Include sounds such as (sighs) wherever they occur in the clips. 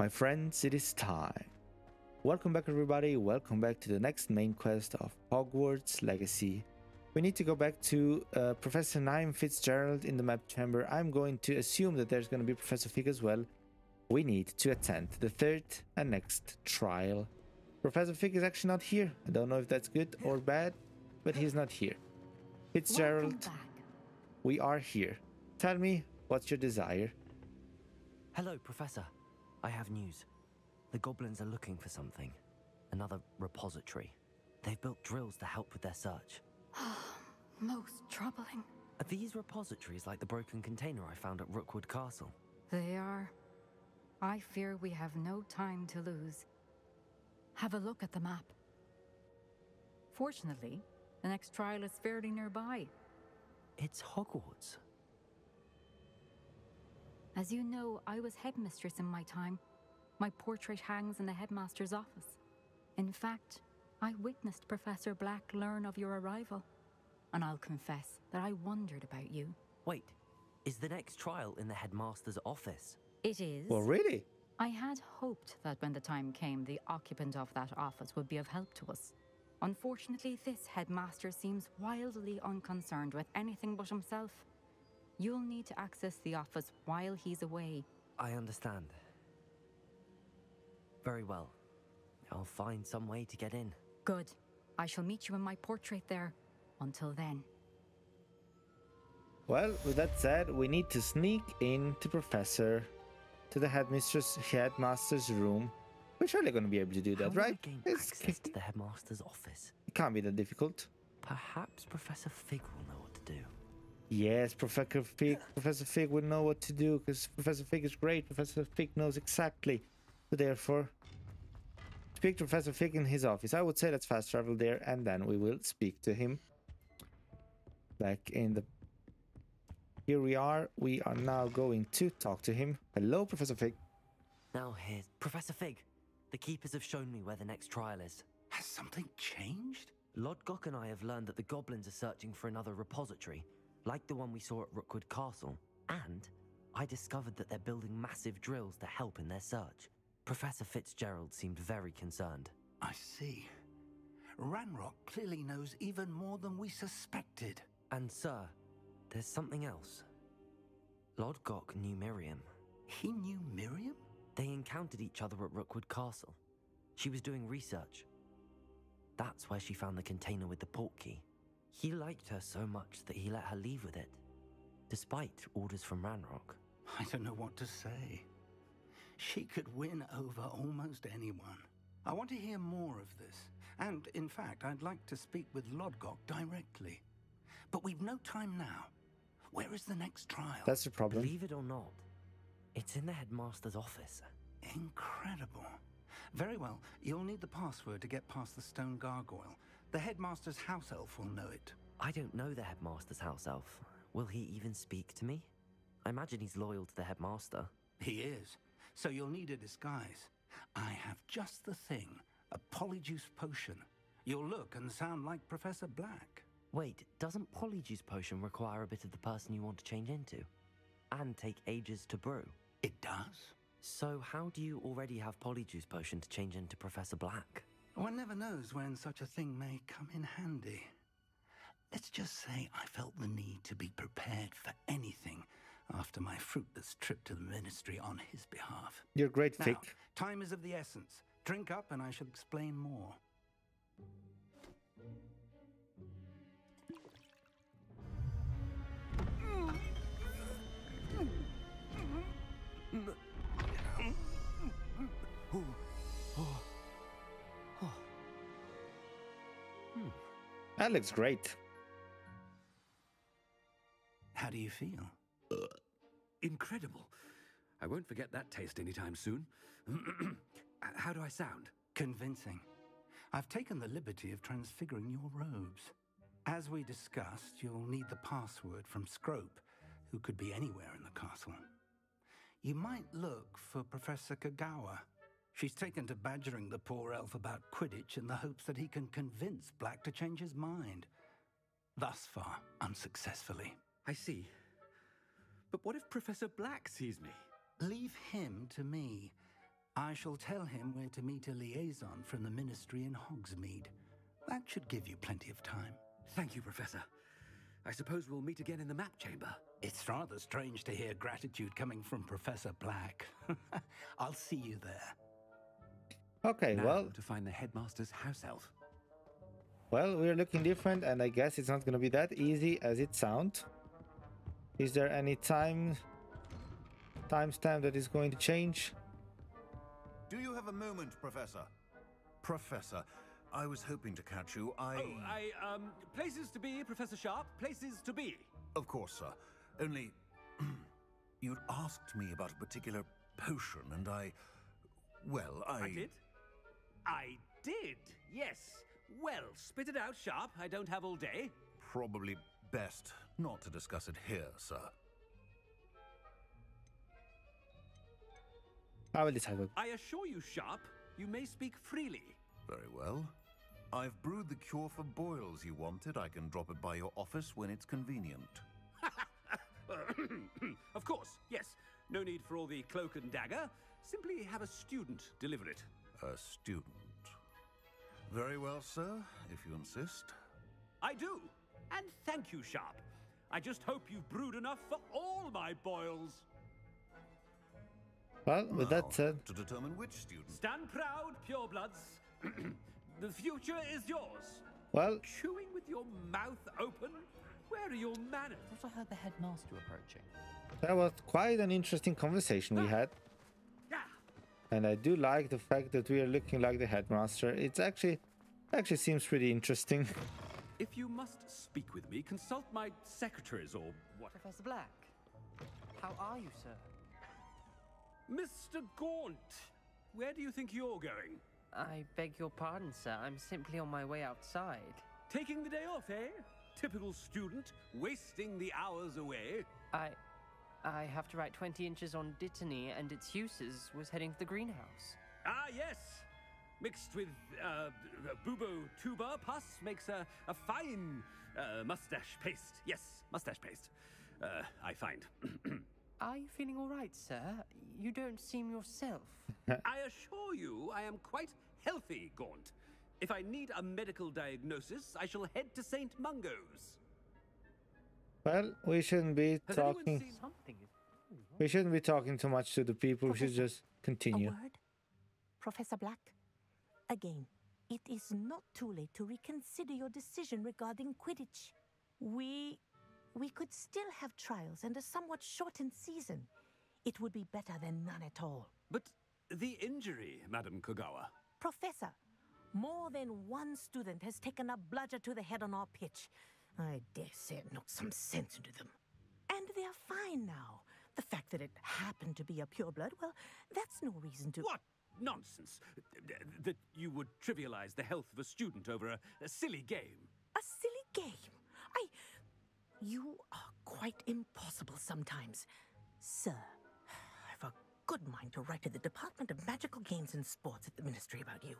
My friends, it is time. Welcome back everybody, welcome back to the next main quest of Hogwarts Legacy. We need to go back to uh, Professor Niamh Fitzgerald in the map chamber. I'm going to assume that there's going to be Professor Fig as well. We need to attend the third and next trial. Professor Fig is actually not here. I don't know if that's good or bad, but he's not here. Fitzgerald, we are here. Tell me, what's your desire? Hello, Professor. I have news. The goblins are looking for something. Another repository. They've built drills to help with their search. (sighs) Most troubling. Are these repositories like the broken container I found at Rookwood Castle? They are. I fear we have no time to lose. Have a look at the map. Fortunately, the next trial is fairly nearby. It's Hogwarts. As you know, I was headmistress in my time. My portrait hangs in the headmaster's office. In fact, I witnessed Professor Black learn of your arrival. And I'll confess that I wondered about you. Wait, is the next trial in the headmaster's office? It is. Well, really? I had hoped that when the time came, the occupant of that office would be of help to us. Unfortunately, this headmaster seems wildly unconcerned with anything but himself. You'll need to access the office while he's away. I understand. Very well. I'll find some way to get in. Good. I shall meet you in my portrait there. Until then. Well, with that said, we need to sneak in to Professor, to the headmistress, headmaster's room. We're surely going to be able to do that, How will I right? gain It's- access to (laughs) the headmaster's office? It can't be that difficult. Perhaps Professor Fig will know what to do. Yes, Professor Fig, Professor Fig would know what to do because Professor Fig is great. Professor Fig knows exactly. So therefore, speak to Professor Fig in his office. I would say let's fast travel there and then we will speak to him. Back in the... Here we are. We are now going to talk to him. Hello, Professor Fig. Now here's Professor Fig. The keepers have shown me where the next trial is. Has something changed? Lodgok and I have learned that the goblins are searching for another repository, like the one we saw at Rookwood Castle. And I discovered that they're building massive drills to help in their search. Professor Fitzgerald seemed very concerned. I see. Ranrock clearly knows even more than we suspected. And sir, there's something else. Lodgok knew Miriam. He knew Miriam? They encountered each other at Rookwood Castle. She was doing research. That's where she found the container with the port key. He liked her so much that he let her leave with it, despite orders from Ranrock. I don't know what to say. She could win over almost anyone. I want to hear more of this. And, in fact, I'd like to speak with Lodgok directly. But we've no time now. Where is the next trial? That's the problem. Believe it or not, it's in the headmaster's office. Incredible. Very well. You'll need the password to get past the stone gargoyle. The headmaster's house elf will know it. I don't know the headmaster's house elf. Will he even speak to me? I imagine he's loyal to the headmaster. He is. So you'll need a disguise. I have just the thing a polyjuice potion. You'll look and sound like Professor Black. Wait, doesn't Polyjuice Potion require a bit of the person you want to change into? And take ages to brew? It does. So how do you already have Polyjuice Potion to change into Professor Black? One never knows when such a thing may come in handy. Let's just say I felt the need to be prepared for anything after my fruitless trip to the ministry on his behalf. You're great, Now, time is of the essence. Drink up and I shall explain more. That looks great. How do you feel? Uh, incredible. I won't forget that taste anytime soon. (clears throat) Uh, how do I sound? Convincing. I've taken the liberty of transfiguring your robes. As we discussed, you'll need the password from Scrope, who could be anywhere in the castle. You might look for Professor Kogawa. She's taken to badgering the poor elf about Quidditch in the hopes that he can convince Black to change his mind. Thus far, unsuccessfully. I see. But what if Professor Black sees me? Leave him to me. I shall tell him where to meet a liaison from the Ministry in Hogsmeade. That should give you plenty of time. Thank you, Professor. I suppose we'll meet again in the map chamber. It's rather strange to hear gratitude coming from Professor Black. (laughs) I'll see you there. Okay, now well, to find the headmaster's house elf. well, we're looking different, and I guess it's not gonna be that easy as it sounds. Is there any time timestamp that is going to change? Do you have a moment, Professor? Professor, I was hoping to catch you. I. Oh, I, um, places to be, Professor Sharp, places to be. Of course, sir. Only. (clears throat) you'd asked me about a particular potion, and I. Well, I. I did? I did, yes. Well, spit it out, Sharp. I don't have all day. Probably best not to discuss it here, sir. I will decide. what- I assure you, Sharp, you may speak freely. Very well. I've brewed the cure for boils you wanted. I can drop it by your office when it's convenient. (laughs) of course, yes. No need for all the cloak and dagger. Simply have a student deliver it. A student. Very well, sir, if you insist. I do. And thank you, Sharp. I just hope you've brewed enough for all my boils. Well, with Now, that said, to determine which student. Stand proud, purebloods. (clears throat) the future is yours. well, Chewing with your mouth open? Where are your manners? I thought I heard the headmaster approaching. that was quite an interesting conversation we ah. had. And I do like the fact that we are looking like the headmaster. It's actually actually seems pretty interesting. (laughs) if you must speak with me, consult my secretaries or what. Professor Black, how are you, sir? Mr. Gaunt, where do you think you're going? I beg your pardon, sir. I'm simply on my way outside. Taking the day off, eh? Typical student, wasting the hours away. I. I have to write 20 inches on Dittany and its uses, was heading to the greenhouse. Ah, yes. Mixed with uh, bubo tuba pus makes a, a fine uh, mustache paste. Yes, mustache paste. Uh, I find. (clears throat) Are you feeling all right, sir? You don't seem yourself. (laughs) I assure you, I am quite healthy, Gaunt. If I need a medical diagnosis, I shall head to St. Mungo's. Well, we shouldn't be Has talking. Something is. We shouldn't be talking too much to the people. We should just continue. A word? Professor Black? Again, it is not too late to reconsider your decision regarding Quidditch. We. we could still have trials and a somewhat shortened season. It would be better than none at all. But the injury, Madam Kogawa. Professor, more than one student has taken a bludger to the head on our pitch. I dare say it knocked some sense into them. And they're fine now. The fact that it happened to be a pureblood, well, that's no reason to. What nonsense! That you would trivialize the health of a student over a, a silly game. A silly game. I. You are quite impossible sometimes. Sir, I've a good mind to write to the Department of Magical Games and Sports at the Ministry about you.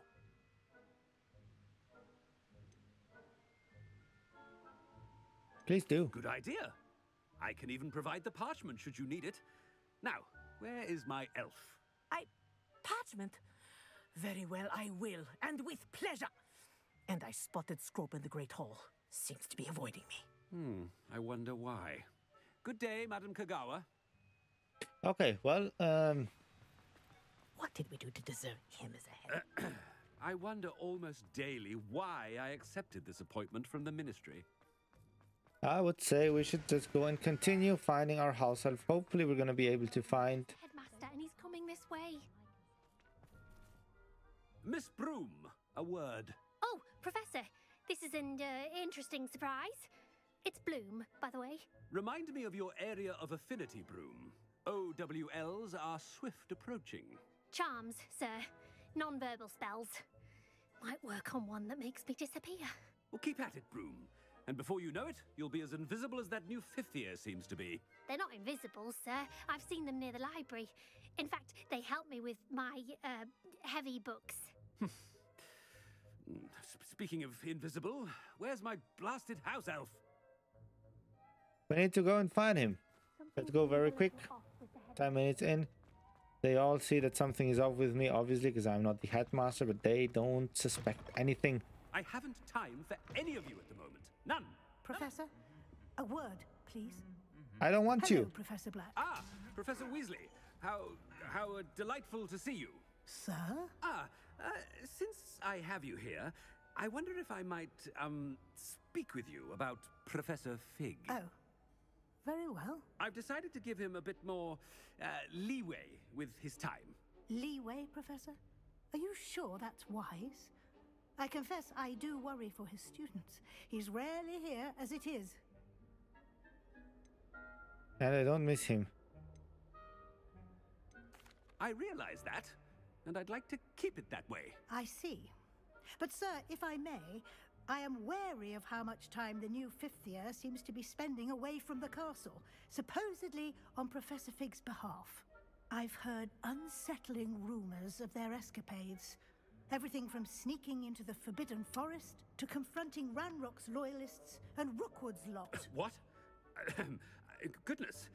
Please do. Good idea. I can even provide the parchment should you need it. Now, where is my elf? I. Parchment? Very well, I will, and with pleasure. And I spotted Scrope in the Great Hall. Seems to be avoiding me. Hmm, I wonder why. Good day, Madam Kogawa. Okay, well, um, What did we do to deserve him as a head? (clears throat) I wonder almost daily why I accepted this appointment from the ministry. I would say we should just go and continue finding our house elf. Hopefully, we're gonna be able to find. Headmaster, and he's coming this way. Miss Broom, a word. Oh, Professor, this is an uh, interesting surprise. It's Bloom, by the way. Remind me of your area of affinity, Broom. OWLs are swift approaching. Charms, sir. Non-verbal spells. Might work on one that makes me disappear. Well, keep at it, Broom. And before you know it, you'll be as invisible as that new fifth year seems to be. They're not invisible, sir. I've seen them near the library. In fact, they help me with my uh, heavy books. Mm, Speaking of invisible, where's my blasted house elf? We need to go and find him. Let's go very quick. 10 minutes in. They all see that something is off with me, obviously, because I'm not the headmaster, but they don't suspect anything. I haven't time for any of you at the moment. None. Professor, a word, please. I don't want Hello, you. Professor Black. Ah, Professor Weasley. How how uh, delightful to see you. Sir? Ah, uh, since I have you here, I wonder if I might um speak with you about Professor Fig. Oh, very well. I've decided to give him a bit more uh, leeway with his time. Leeway, Professor? Are you sure that's wise? I confess I do worry for his students. He's rarely here as it is. And I don't miss him. I realize that, and I'd like to keep it that way. I see. But, sir, if I may, I am wary of how much time the new fifth year seems to be spending away from the castle, supposedly on Professor Fig's behalf. I've heard unsettling rumors of their escapades. Everything from sneaking into the Forbidden Forest to confronting Ranrock's loyalists and Rookwood's lot. (clears throat) What? (clears throat) Goodness.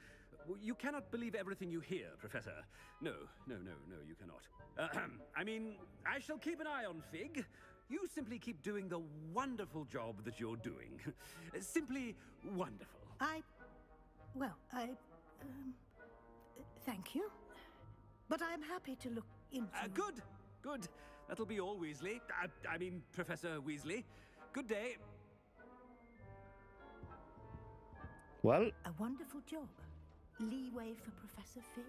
You cannot believe everything you hear, Professor. No, no, no, no, you cannot. (clears throat) I mean, I shall keep an eye on Fig. You simply keep doing the wonderful job that you're doing. (laughs) simply wonderful. I. Well, I. Um, thank you. But I'm happy to look into. Uh, good, good. That'll be all, Weasley. Uh, I mean, Professor Weasley. Good day. Well, A wonderful job. Leeway for Professor Fig?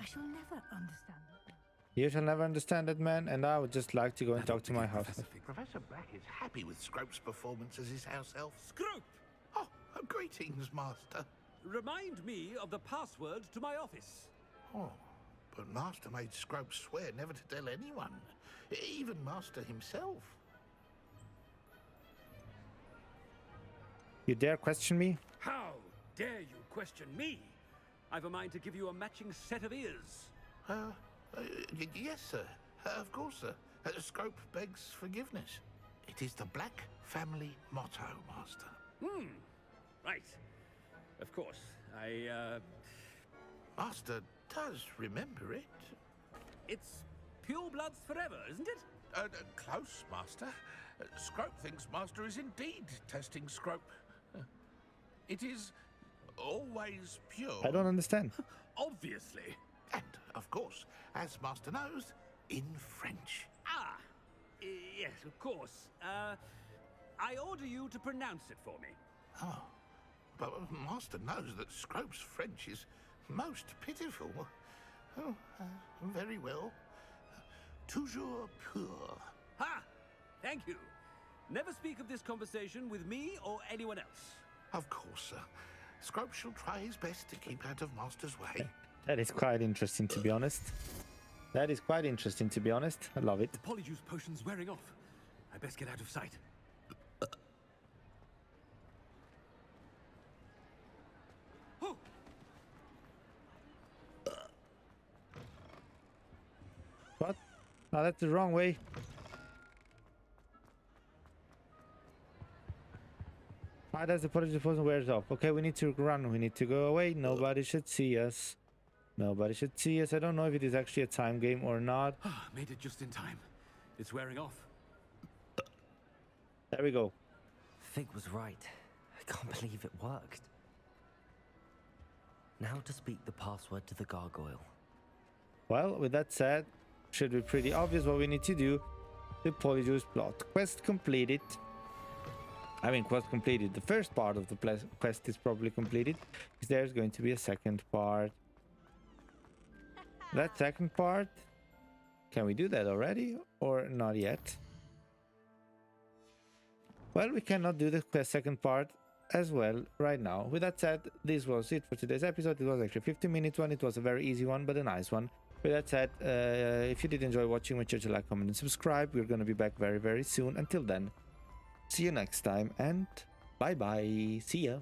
I shall never understand that. you shall never understand that, man, and I would just like to go and talk to my house. Professor Professor Black is happy with Scrope's performance as his house elf. Scrope! Oh, oh, greetings, Master. Remind me of the password to my office. Oh, but Master made Scrope swear never to tell anyone, even Master himself. You dare question me? How dare you question me? I've a mind to give you a matching set of ears. Uh, uh, yes, sir. Uh, of course, sir. Uh, Scrope begs forgiveness. It is the Black family motto, Master. Hmm. Right. Of course. I, uh. Master does remember it. It's pure bloods forever, isn't it? Uh, uh, close, Master. Uh, Scrope thinks Master is indeed testing Scrope. Uh, it is always pure. I don't understand. (laughs) Obviously. And, of course, as Master knows, in French. Ah. Yes, of course. Uh. I order you to pronounce it for me. Oh, but Master knows that Scrope's French is most pitiful. Oh, uh, very well. Toujours pur. Ha! Thank you. Never speak of this conversation with me or anyone else. Of course, sir. Scrope shall try his best to keep out of Master's way. That is quite interesting, to be honest. That is quite interesting, to be honest. I love it. The polyjuice potion's wearing off. I best get out of sight. No, that's the wrong way. Ah, that's the police poison wears off. Okay, we need to run. We need to go away. Nobody should see us. Nobody should see us. I don't know if it is actually a time game or not. Ah, Made it just in time. It's wearing off. There we go. Fig was right. I can't believe it worked. Now to speak the password to the gargoyle. Well, with that said, should be pretty obvious what we need to do. The Polyjuice plot quest completed. I mean, quest completed. The first part of the quest is probably completed. Because there's going to be a second part. That second part, can we do that already or not yet? Well, we cannot do the quest second part as well right now. With that said, this was it for today's episode. It was actually a 15 minute one. It was a very easy one, but a nice one. With that said, uh, if you did enjoy watching, make sure to like, comment, and subscribe. We're going to be back very, very soon. Until then, see you next time and bye bye. See ya.